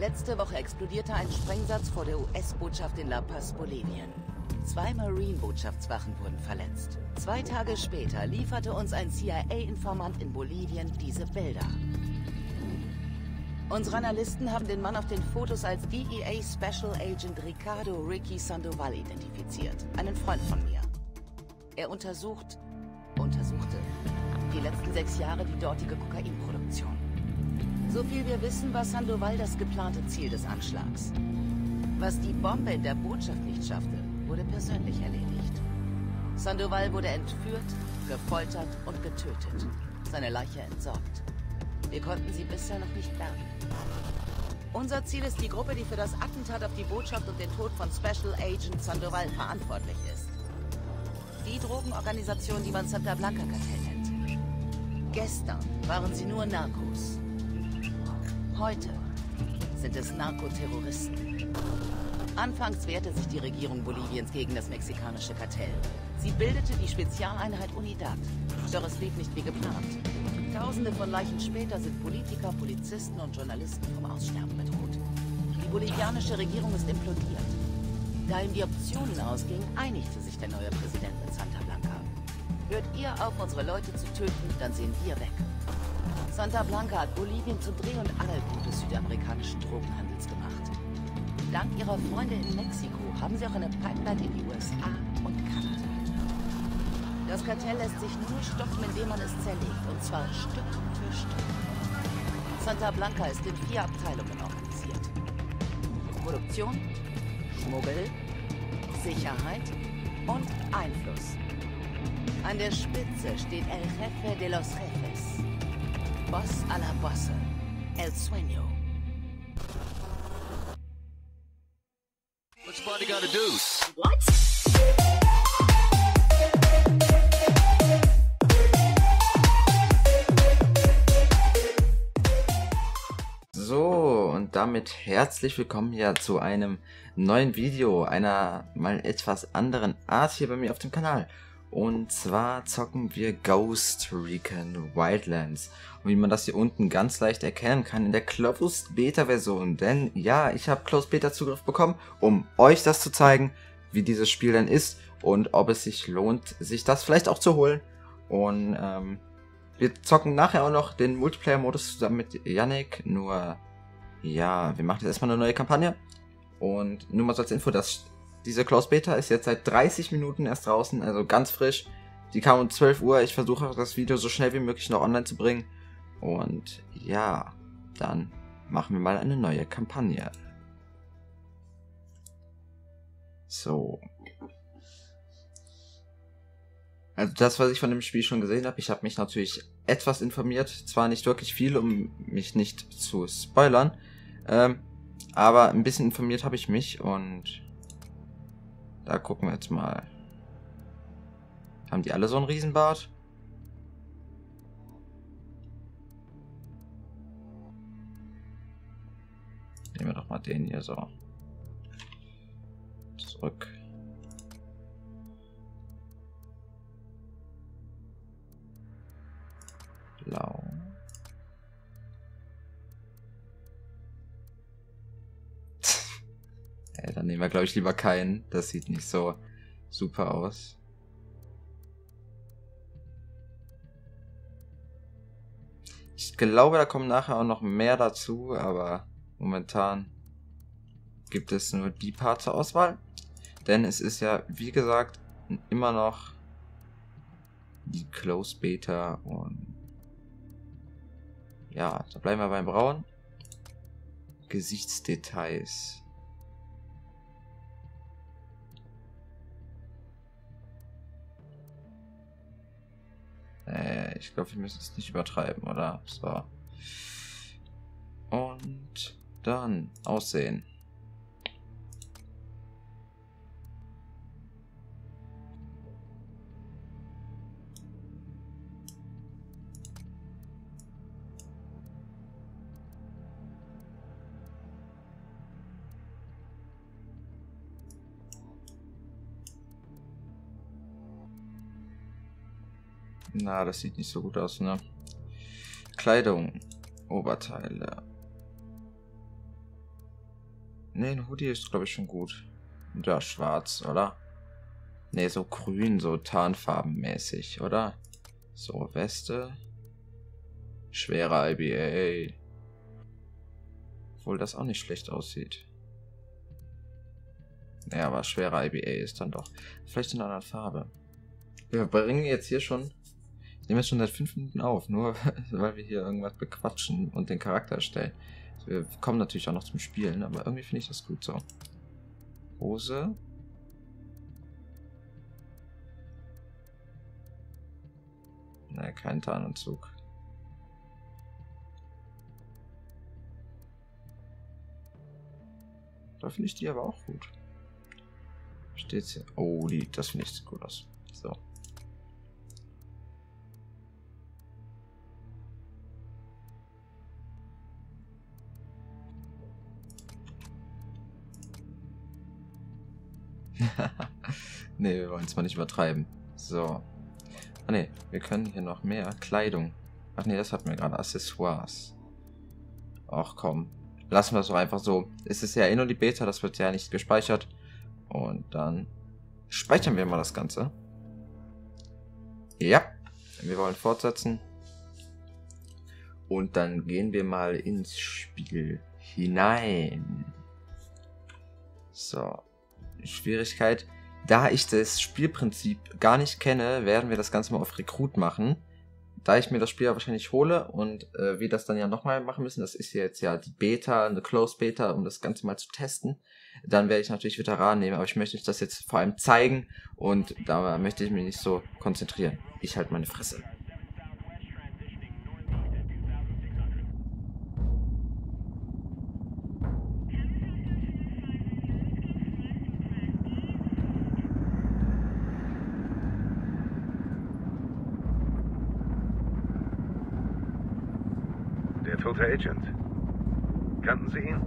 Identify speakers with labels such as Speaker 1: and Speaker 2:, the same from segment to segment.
Speaker 1: Letzte Woche explodierte ein Sprengsatz vor der US-Botschaft in La Paz, Bolivien. Zwei Marine-Botschaftswachen wurden verletzt. Zwei Tage später lieferte uns ein CIA-Informant in Bolivien diese Bilder. Unsere Analysten haben den Mann auf den Fotos als DEA Special Agent Ricardo Ricky Sandoval identifiziert. Einen Freund von mir. Er untersucht, untersuchte die letzten sechs Jahre die dortige Kokainproduktion. So viel wir wissen, war Sandoval das geplante Ziel des Anschlags. Was die Bombe in der Botschaft nicht schaffte, wurde persönlich erledigt. Sandoval wurde entführt, gefoltert und getötet. Seine Leiche entsorgt. Wir konnten sie bisher noch nicht bergen. Unser Ziel ist die Gruppe, die für das Attentat auf die Botschaft und den Tod von Special Agent Sandoval verantwortlich ist. Die Drogenorganisation, die man Santa Blanca Kartell nennt. Gestern waren sie nur Narcos. Heute sind es Narkoterroristen. Anfangs wehrte sich die Regierung Boliviens gegen das mexikanische Kartell. Sie bildete die Spezialeinheit Unidad. Doch es lief nicht wie geplant. Tausende von Leichen später sind Politiker, Polizisten und Journalisten vom Aussterben bedroht. Die bolivianische Regierung ist implodiert. Da ihm die Optionen ausgingen, einigte sich der neue Präsident. Hört ihr auf, unsere Leute zu töten, dann sehen wir weg. Santa Blanca hat Bolivien zum Dreh- und Angelpunkt des südamerikanischen Drogenhandels gemacht. Dank ihrer Freunde in Mexiko haben sie auch eine Pipeline in die USA und Kanada. Das Kartell lässt sich nur stoppen, indem man es zerlegt, und zwar Stück für Stück. Santa Blanca ist in vier Abteilungen organisiert. Produktion, Schmuggel, Sicherheit und Einfluss. An der Spitze steht El Jefe de los Jefes. Boss a la Bosse. El Sueño.
Speaker 2: What's Spotty gotta do?
Speaker 3: What?
Speaker 4: So, und damit herzlich willkommen hier zu einem neuen Video, einer mal etwas anderen Art hier bei mir auf dem Kanal. Und zwar zocken wir Ghost Recon Wildlands. Und wie man das hier unten ganz leicht erkennen kann, in der Closed Beta Version. Denn ja, ich habe Closed Beta Zugriff bekommen, um euch das zu zeigen, wie dieses Spiel denn ist und ob es sich lohnt, sich das vielleicht auch zu holen. Und ähm, wir zocken nachher auch noch den Multiplayer-Modus zusammen mit Yannick. Nur, ja, wir machen jetzt erstmal eine neue Kampagne. Und nur mal so als Info, dass diese Close Beta ist jetzt seit 30 Minuten erst draußen, also ganz frisch. Die kam um 12 Uhr. Ich versuche das Video so schnell wie möglich noch online zu bringen. Und ja, dann machen wir mal eine neue Kampagne. So, also das, was ich von dem Spiel schon gesehen habe, ich habe mich natürlich etwas informiert, zwar nicht wirklich viel, um mich nicht zu spoilern, ähm, aber ein bisschen informiert habe ich mich und da gucken wir jetzt mal. Haben die alle so einen Riesenbart? Nehmen wir doch mal den hier so. Zurück. Nehmen wir, glaube ich, lieber keinen. Das sieht nicht so super aus. Ich glaube, da kommen nachher auch noch mehr dazu, aber momentan gibt es nur die paar zur Auswahl. Denn es ist ja, wie gesagt, immer noch die Close Beta und ja, da bleiben wir beim Braun. Gesichtsdetails. Äh, ich glaube, wir müssen es nicht übertreiben, oder? So. Und dann Aussehen. Na, das sieht nicht so gut aus, ne? Kleidung. Oberteile. Ne, ein Hoodie ist, glaube ich, schon gut. Ja, schwarz, oder? Ne, so grün, so tarnfarbenmäßig, oder? So, Weste. Schwerer IBA. Obwohl das auch nicht schlecht aussieht. Ja, aber schwerer IBA ist dann doch. Vielleicht in einer anderen Farbe. Wir bringen jetzt hier schon. Ich nehme jetzt schon seit fünf Minuten auf, nur weil wir hier irgendwas bequatschen und den Charakter erstellen. Wir kommen natürlich auch noch zum Spielen, aber irgendwie finde ich das gut so. Hose. Ne, kein Tarnanzug. Da finde ich die aber auch gut. Steht's hier? Oh, die, das finde ich gut aus. So. nee, wir wollen es mal nicht übertreiben. So. Ah ne, wir können hier noch mehr. Kleidung. Ach ne, das hatten wir gerade. Accessoires. Ach komm. Lassen wir es doch einfach so. Es ist ja eh nur die Beta, das wird ja nicht gespeichert. Und dann speichern wir mal das Ganze. Ja, wir wollen fortsetzen. Und dann gehen wir mal ins Spiel hinein. So. Schwierigkeit. Da ich das Spielprinzip gar nicht kenne, werden wir das Ganze mal auf Rekrut machen. Da ich mir das Spiel ja wahrscheinlich hole und äh, wir das dann ja nochmal machen müssen, das ist jetzt ja die Beta, eine Close Beta, um das Ganze mal zu testen, dann werde ich natürlich Veteranen nehmen, aber ich möchte euch das jetzt vor allem zeigen und da möchte ich mich nicht so konzentrieren. Ich halte meine Fresse.
Speaker 2: Tote Agent. Kannten Sie ihn?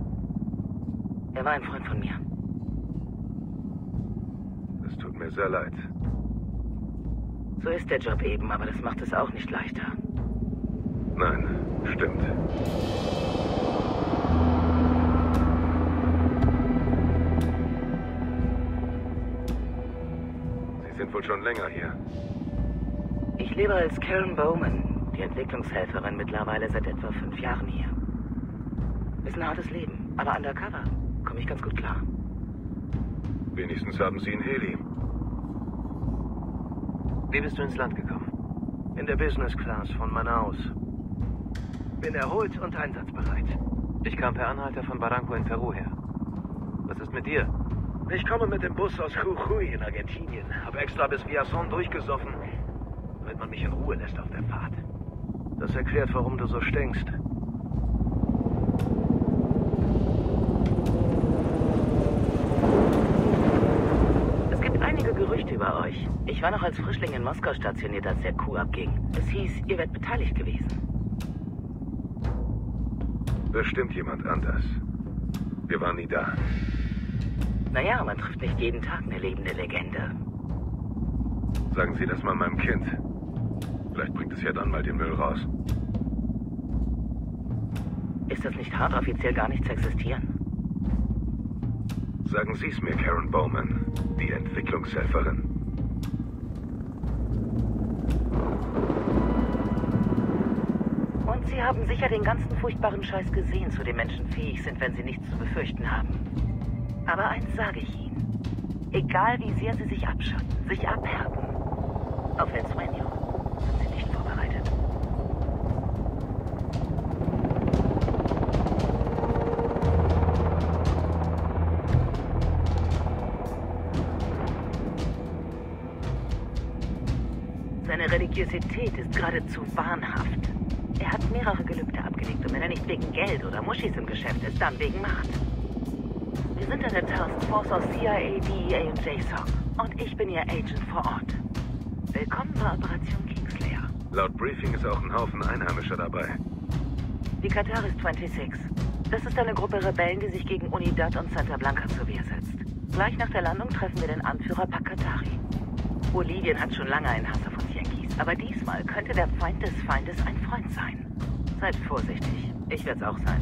Speaker 1: Er war ein Freund von mir.
Speaker 2: Es tut mir sehr leid.
Speaker 1: So ist der Job eben, aber das macht es auch nicht leichter.
Speaker 2: Nein, stimmt. Sie sind wohl schon länger hier.
Speaker 1: Ich lebe als Karen Bowman, die Entwicklungshelferin, mittlerweile seit etwa fünf Jahren hier. Ist ein hartes Leben, aber undercover komme ich ganz gut klar.
Speaker 2: Wenigstens haben Sie einen Heli.
Speaker 5: Wie bist du ins Land gekommen? In der Business Class von Manaus. Bin erholt und einsatzbereit. Ich kam per Anhalter von Barranco in Peru her. Was ist mit dir? Ich komme mit dem Bus aus Jujuy in Argentinien. Hab extra bis Villazón durchgesoffen, damit man mich in Ruhe lässt auf der Fahrt. Das erklärt, warum du so stinkst.
Speaker 1: Es gibt einige Gerüchte über euch. Ich war noch als Frischling in Moskau stationiert, als der Coup abging. Es hieß, ihr wärt beteiligt gewesen.
Speaker 2: Bestimmt jemand anders. Wir waren nie da.
Speaker 1: Naja, man trifft nicht jeden Tag eine lebende Legende.
Speaker 2: Sagen Sie das mal meinem Kind. Vielleicht bringt es ja dann mal den Müll raus.
Speaker 1: Ist das nicht hart, offiziell gar nicht zu existieren?
Speaker 2: Sagen Sie es mir, Karen Bowman, die Entwicklungshelferin.
Speaker 1: Und Sie haben sicher den ganzen furchtbaren Scheiß gesehen, zu dem Menschen fähig sind, wenn sie nichts zu befürchten haben. Aber eins sage ich Ihnen. Egal wie sehr Sie sich abschotten, sich abhärten, auf El Sueño Religiosität ist geradezu wahnhaft. Er hat mehrere Gelübde abgelegt und wenn er nicht wegen Geld oder Muschis im Geschäft ist, dann wegen Macht. Wir sind eine Task Force aus CIA, DEA und JSOC und ich bin Ihr Agent vor Ort. Willkommen bei Operation Kingslayer.
Speaker 2: Laut Briefing ist auch ein Haufen Einheimischer dabei.
Speaker 1: Die Kataris 26. Das ist eine Gruppe Rebellen, die sich gegen Unidad und Santa Blanca zur Wehr setzt. Gleich nach der Landung treffen wir den Anführer Pakatari. Bolivien hat schon lange einen Hass auf aber diesmal könnte der Feind des Feindes ein Freund sein. Seid vorsichtig. Ich werde es auch sein.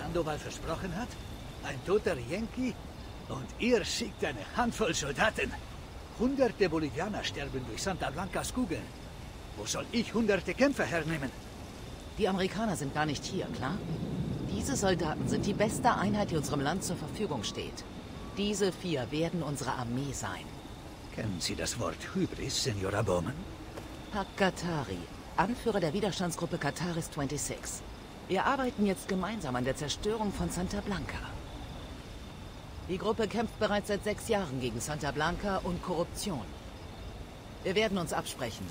Speaker 6: Sandoval versprochen hat? Ein toter Yankee? Und ihr schickt eine Handvoll Soldaten. Hunderte Bolivianer sterben durch Santa Blancas Kugeln. Wo soll ich hunderte Kämpfer hernehmen?
Speaker 1: Die Amerikaner sind gar nicht hier, klar? Diese Soldaten sind die beste Einheit, die unserem Land zur Verfügung steht. Diese vier werden unsere Armee sein.
Speaker 6: Kennen Sie das Wort Hybris, Senora Bowman?
Speaker 1: Hakatari, Anführer der Widerstandsgruppe Kataris 26. Wir arbeiten jetzt gemeinsam an der Zerstörung von Santa Blanca. Die Gruppe kämpft bereits seit sechs Jahren gegen Santa Blanca und Korruption. Wir werden uns absprechen.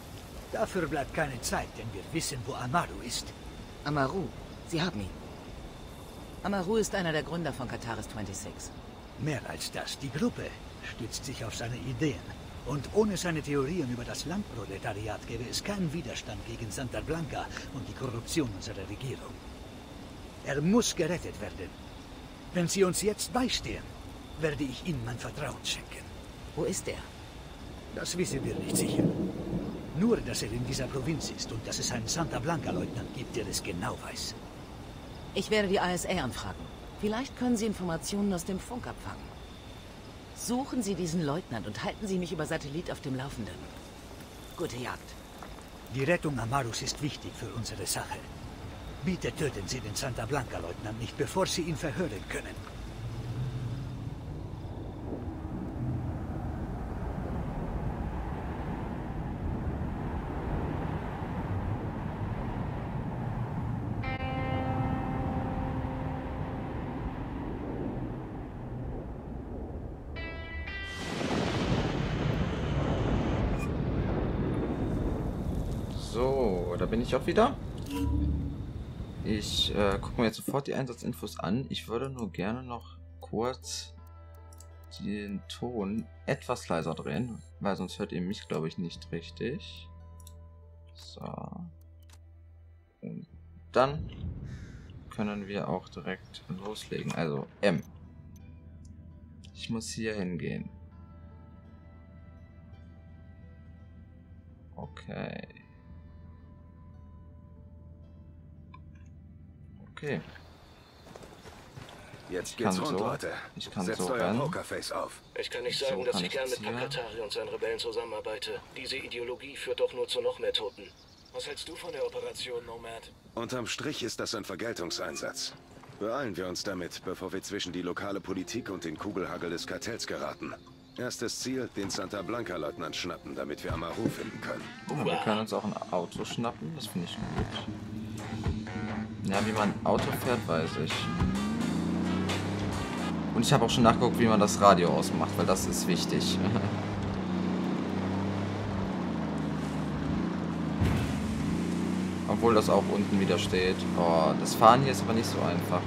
Speaker 6: Dafür bleibt keine Zeit, denn wir wissen, wo Amaru ist.
Speaker 1: Amaru, Sie haben ihn. Amaru ist einer der Gründer von Kataris 26.
Speaker 6: Mehr als das, die Gruppe stützt sich auf seine Ideen. Und ohne seine Theorien über das Landproletariat gäbe es keinen Widerstand gegen Santa Blanca und die Korruption unserer Regierung. Er muss gerettet werden. Wenn Sie uns jetzt beistehen, werde ich Ihnen mein Vertrauen schenken.
Speaker 1: Wo ist er?
Speaker 6: Das wissen wir nicht sicher. Nur, dass er in dieser Provinz ist und dass es einen Santa Blanca-Leutnant gibt, der es genau weiß.
Speaker 1: Ich werde die ASA anfragen. Vielleicht können Sie Informationen aus dem Funk abfangen. Suchen Sie diesen Leutnant und halten Sie mich über Satellit auf dem Laufenden. Gute Jagd.
Speaker 6: Die Rettung Amarus ist wichtig für unsere Sache. Bitte töten Sie den Santa Blanca-Leutnant nicht, bevor Sie ihn verhören können.
Speaker 4: Da bin ich auch wieder. Ich äh, gucke mir jetzt sofort die Einsatzinfos an. Ich würde nur gerne noch kurz den Ton etwas leiser drehen, weil sonst hört ihr mich, glaube ich, nicht richtig. So. Und dann können wir auch direkt loslegen. Also M. Ich muss hier hingehen. Okay. Okay.
Speaker 2: Jetzt geht's
Speaker 4: kann
Speaker 2: rund,
Speaker 4: so.
Speaker 2: Leute.
Speaker 4: Ich kann
Speaker 2: Setzt
Speaker 4: so
Speaker 2: euer
Speaker 4: rennen.
Speaker 2: Pokerface auf.
Speaker 7: Ich kann nicht
Speaker 4: So
Speaker 7: sagen, dass
Speaker 4: kann
Speaker 7: ich gern mit Pakatari und seinen Rebellen zusammenarbeite. Diese Ideologie führt doch nur zu noch mehr Toten. Was hältst du von der Operation Nomad?
Speaker 2: Unterm Strich ist das ein Vergeltungseinsatz. Beeilen wir uns damit, bevor wir zwischen die lokale Politik und den Kugelhagel des Kartells geraten. Erstes Ziel, den Santa Blanca-Leutnant schnappen, damit wir Amaru finden können.
Speaker 4: Ja, wir können uns auch ein Auto schnappen, das finde ich gut. Ja, wie man Auto fährt, weiß ich. Und ich habe auch schon nachgeguckt, wie man das Radio ausmacht, weil das ist wichtig. Obwohl das auch unten wieder steht. Oh, das Fahren hier ist aber nicht so einfach.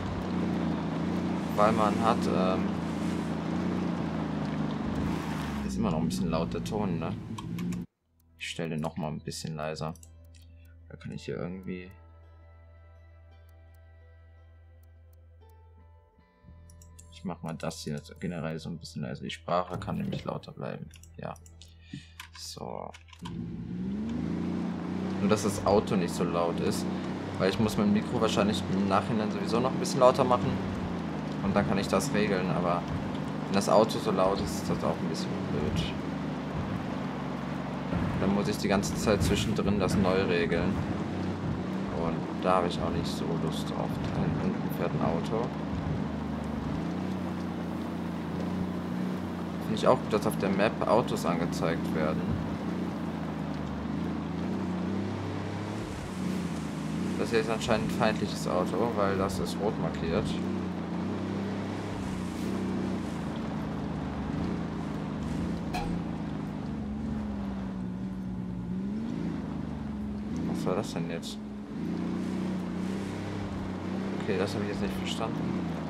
Speaker 4: Weil man hat, ähm... Ist immer noch ein bisschen laut der Ton, ne? Ich stelle den noch mal ein bisschen leiser. Da kann ich hier irgendwie... Ich mache mal das hier generell so ein bisschen leiser. Die Sprache kann nämlich lauter bleiben. Ja. So. Nur, dass das Auto nicht so laut ist. Weil ich muss mein Mikro wahrscheinlich im Nachhinein sowieso noch ein bisschen lauter machen. Und dann kann ich das regeln. Aber wenn das Auto so laut ist, ist das auch ein bisschen blöd. Dann muss ich die ganze Zeit zwischendrin das neu regeln. Und da habe ich auch nicht so Lust drauf. Da hinten fährt ein Auto. nicht auch, dass auf der Map Autos angezeigt werden? Das hier ist anscheinend ein feindliches Auto, weil das ist rot markiert. Was war das denn jetzt? Okay, das habe ich jetzt nicht verstanden.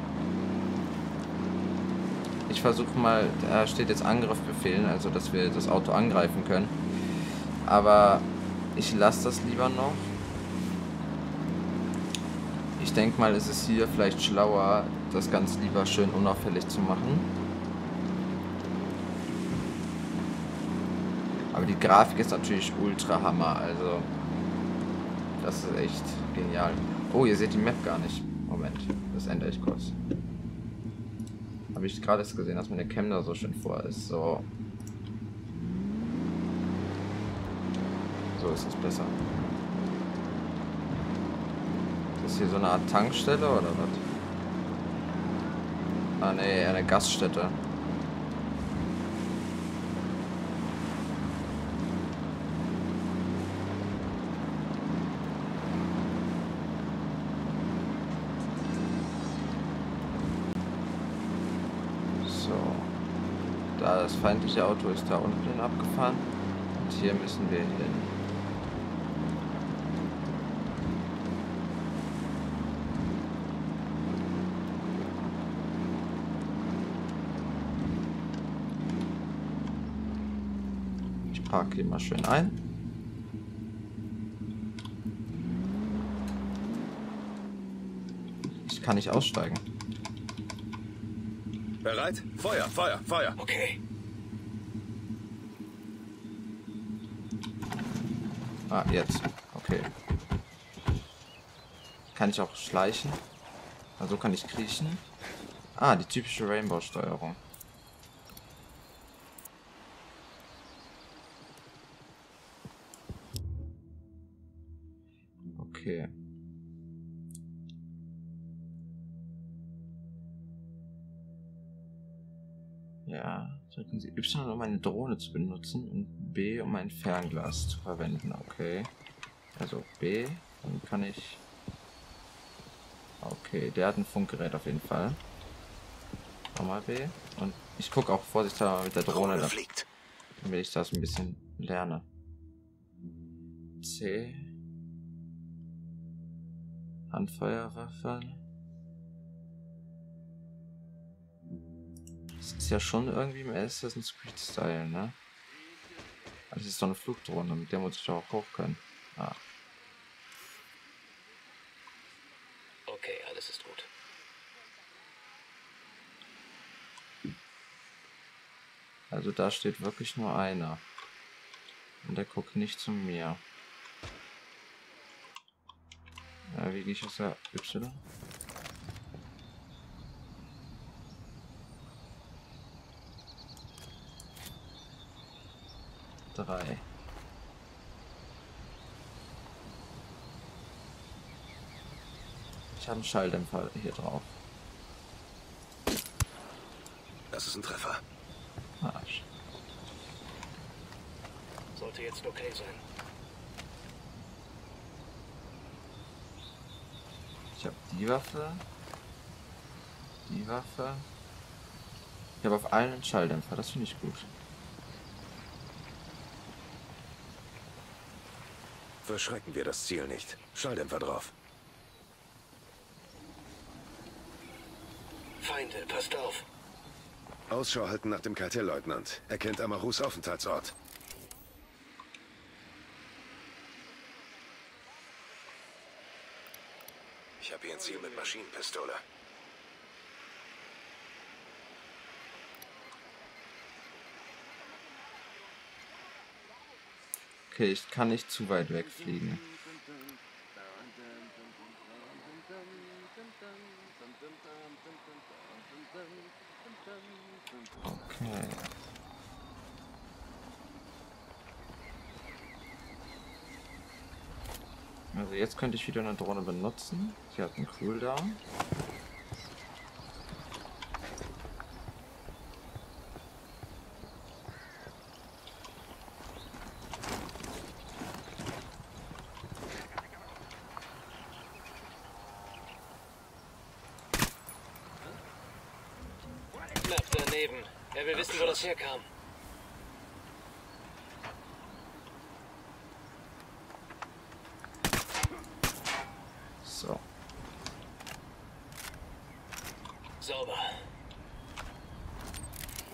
Speaker 4: Ich versuche mal, da steht jetzt Angriff befehlen, also dass wir das Auto angreifen können. Aber ich lasse das lieber noch. Ich denke mal, ist es hier vielleicht schlauer, das ganz lieber schön unauffällig zu machen. Aber die Grafik ist natürlich ultra hammer, also das ist echt genial. Oh, ihr seht die Map gar nicht. Moment, das ändere ich kurz. Habe ich gerade erst gesehen, dass meine Cam da so schön vor ist. So. So ist es besser. Ist das hier so eine Art Tankstelle oder was? Ah ne, eine Gaststätte. So. Da das feindliche Auto ist da unten abgefahren. Und hier müssen wir hin. Ich parke hier mal schön ein. Ich kann nicht aussteigen.
Speaker 2: Bereit? Feuer, Feuer, Feuer.
Speaker 7: Okay.
Speaker 4: Ah, jetzt. Okay. Kann ich auch schleichen? Also kann ich kriechen. Ah, die typische Rainbow-Steuerung. Okay. Drücken Sie Y, um eine Drohne zu benutzen und B, um ein Fernglas zu verwenden. Okay. Also B, dann kann ich... Okay, der hat ein Funkgerät auf jeden Fall. Nochmal B. Und ich gucke auch vorsichtshalber mit der Drohne, da-
Speaker 2: fliegt.
Speaker 4: damit ich das ein bisschen lerne. C. Handfeuerwaffe. Das ist ja schon irgendwie im Assassin's Creed Style, ne? Das ist doch eine Flugdrohne, mit der muss ich doch auch hoch können. Ah,
Speaker 7: Okay, alles ist gut.
Speaker 4: also da steht wirklich nur einer. Und der guckt nicht zu mir. Ja, wie gehe ich aus der Y? Drei. Ich habe einen Schalldämpfer hier drauf.
Speaker 2: Das ist ein Treffer.
Speaker 4: Arsch.
Speaker 7: Sollte jetzt okay sein.
Speaker 4: Ich habe die Waffe. Die Waffe. Ich habe auf allen einen Schalldämpfer, das finde ich gut.
Speaker 2: Verschrecken wir das Ziel nicht. Schalldämpfer drauf.
Speaker 7: Feinde, passt auf.
Speaker 2: Ausschau halten nach dem Kartellleutnant. Er kennt Amarus Aufenthaltsort. Ich habe hier ein Ziel mit Maschinenpistole.
Speaker 4: Okay, ich kann nicht zu weit wegfliegen. Okay. Also jetzt könnte ich wieder eine Drohne benutzen. Sie hat einen Cooldown.
Speaker 7: Knapp daneben. Er will wissen, wo das herkam.
Speaker 4: So.
Speaker 7: Sauber.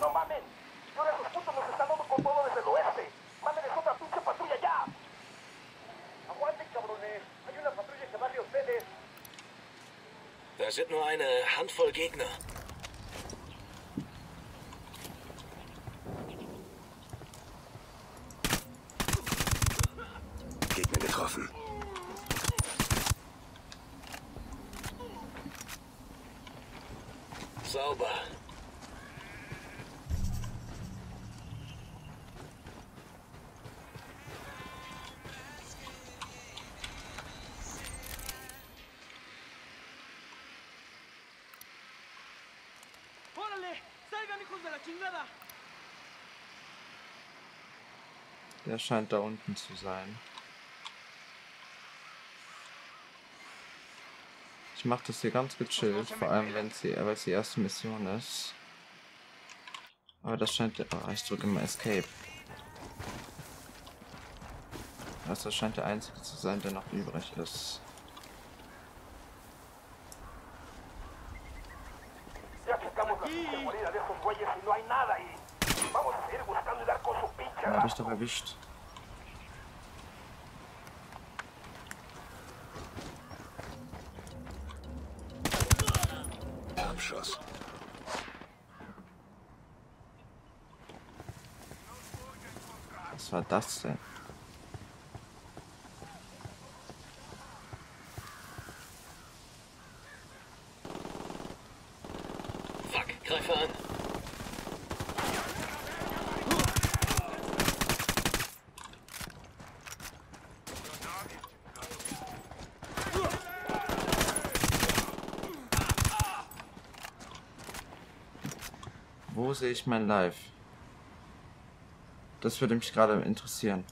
Speaker 8: No mamen. Y ahora esos putos nos están dando con todo desde el oeste. Mándenles otra pinche patrulla ya. Aguanten, cabrones. Hay una patrulla que ustedes.
Speaker 7: Da sind nur eine Handvoll Gegner.
Speaker 2: Getroffen.
Speaker 7: Sauber.
Speaker 4: Der scheint da unten zu sein. Ich mache das hier ganz gechillt, vor allem wenn es die, weil es die erste Mission ist. Aber das scheint... Oh, ich drücke immer Escape. Also das scheint der einzige zu sein, der noch übrig ist.
Speaker 8: Ya checamos la pinche guarida de esos güeyes y no hay nada ahí. Vamos a seguir buscando y dar con su pinche
Speaker 4: Den habe ich doch erwischt.
Speaker 2: Abschuss.
Speaker 4: Was war das denn?
Speaker 7: Fuck, greife an.
Speaker 4: Wo sehe ich mein Live? Das würde mich gerade interessieren.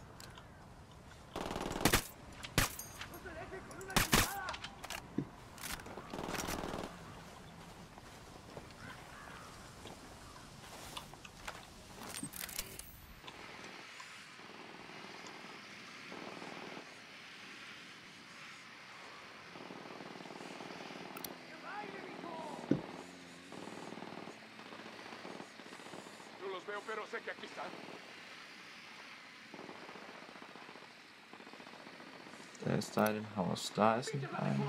Speaker 8: Pero sé que aquí están.
Speaker 4: Der ist da im Haus. Da ist ein. ein.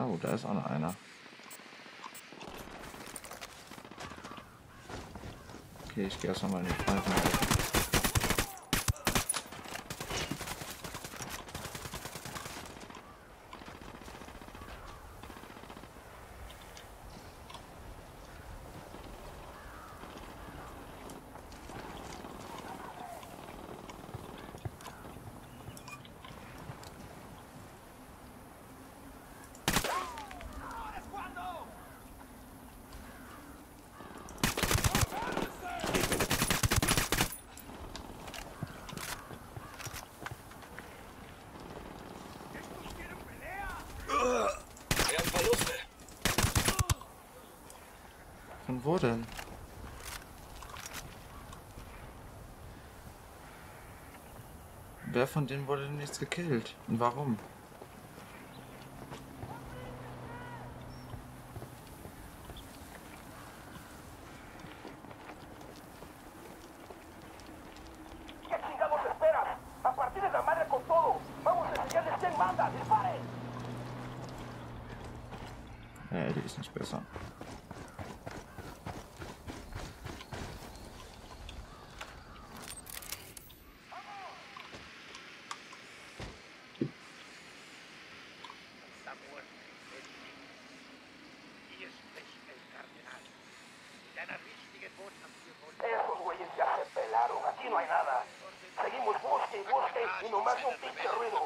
Speaker 4: Oh, da ist auch noch einer. Okay, ich gehe erstmal mal in die Pfeifen.
Speaker 7: Wir haben Verluste.
Speaker 4: Wo denn? Wer von denen wurde denn jetzt gekillt? Und warum? Ja, die ist nicht besser.
Speaker 8: Aquí no hay nada. Seguimos busque y busque y nomás un pinche ruido.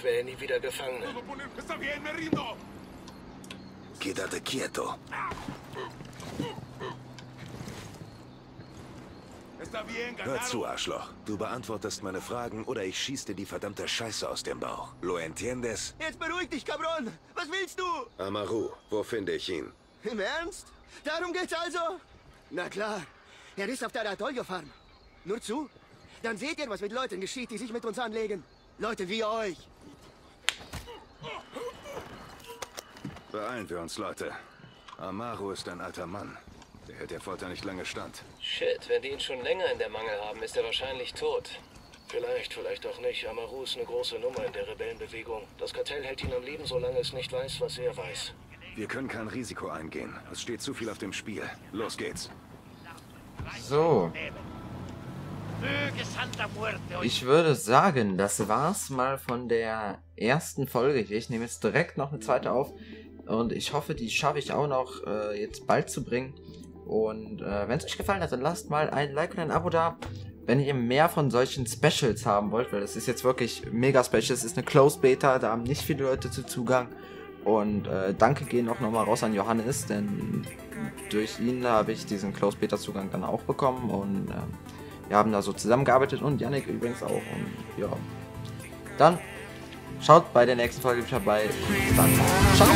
Speaker 7: Quäl nie wieder Gefangene.
Speaker 2: Quédate quieto. Hör zu, Arschloch. Du beantwortest meine Fragen oder ich schieß dir die verdammte Scheiße aus dem Bauch. Lo entiendes?
Speaker 9: Jetzt beruhig dich, Cabron. Was willst du?
Speaker 2: Amaru, wo finde ich ihn?
Speaker 9: Im Ernst? Darum geht's also? Na klar. Er ist auf der Adolio-Farm. Nur zu. Dann seht ihr, was mit Leuten geschieht, die sich mit uns anlegen. Leute wie euch.
Speaker 2: Beeilen wir uns, Leute. Amaru ist ein alter Mann. Der hält der Folter nicht lange stand.
Speaker 7: Shit, wenn die ihn schon länger in der Mangel haben, ist er wahrscheinlich tot. Vielleicht, vielleicht auch nicht. Amaru ist eine große Nummer in der Rebellenbewegung. Das Kartell hält ihn am Leben, solange es nicht weiß, was er weiß.
Speaker 2: Wir können kein Risiko eingehen. Es steht zu viel auf dem Spiel. Los geht's.
Speaker 4: So, ich würde sagen, das war's mal von der ersten Folge hier. Ich nehme jetzt direkt noch eine zweite auf. Und ich hoffe, die schaffe ich auch noch äh, jetzt bald zu bringen. Und äh, wenn es euch gefallen hat, dann lasst mal ein Like und ein Abo da. Wenn ihr mehr von solchen Specials haben wollt, weil das ist jetzt wirklich mega special. Es ist eine Closed Beta, da haben nicht viele Leute zu Zugang. Und äh, danke gehen auch nochmal raus an Johannes, denn durch ihn habe ich diesen Closed Beta Zugang dann auch bekommen. Und ähm, wir haben da so zusammengearbeitet und Yannick übrigens auch. Und ja. Dann Schaut bei der nächsten Folge wieder bei. Bis dann. Ciao.